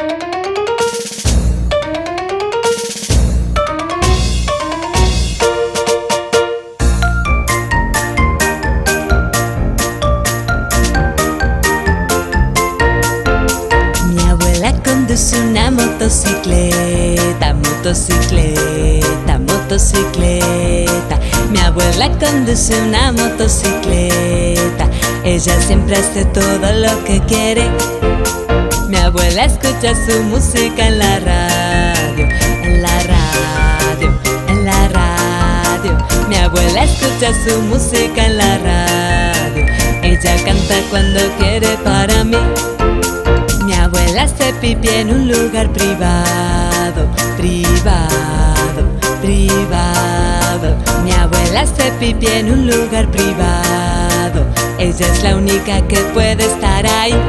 Mi abuela conduce una motocicleta, motocicleta, motocicleta. Mi abuela conduce una motocicleta. Ella siempre hace todo lo que quiere. Mi abuela escucha su música en la radio, en la radio, en la radio. Mi abuela escucha su música en la radio. Ella canta cuando quiere para mí. Mi abuela se pipí en un lugar privado, privado, privado. Mi abuela se pipí en un lugar privado. Ella es la única que puede estar ahí.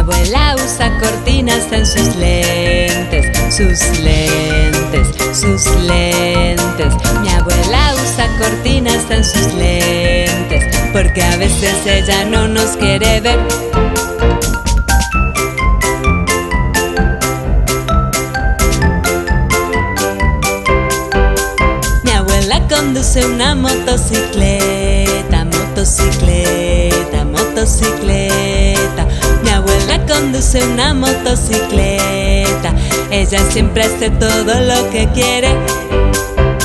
Mi abuela usa cortinas en sus lentes, sus lentes, sus lentes. Mi abuela usa cortinas en sus lentes, porque a veces ella no nos quiere ver. Mi abuela conduce una motocicleta, motocicleta, motocicleta. Conduce una motocicleta. Ella siempre hace todo lo que quiere.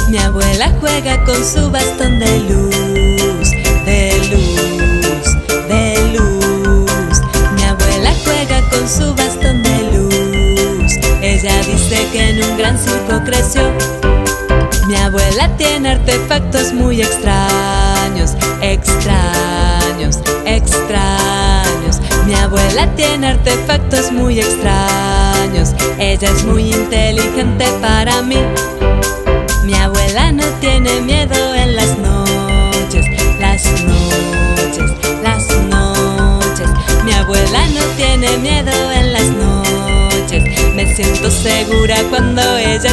Mi abuela juega con su bastón de luz, de luz, de luz. Mi abuela juega con su bastón de luz. Ella dice que en un gran circo creció. Mi abuela tiene artefactos muy extraños, extraños, Tiene artefactos muy extraños. Ella es muy inteligente para mí. Mi abuela no tiene miedo en las noches, las noches, las noches. Mi abuela no tiene miedo en las noches. Me siento segura cuando ella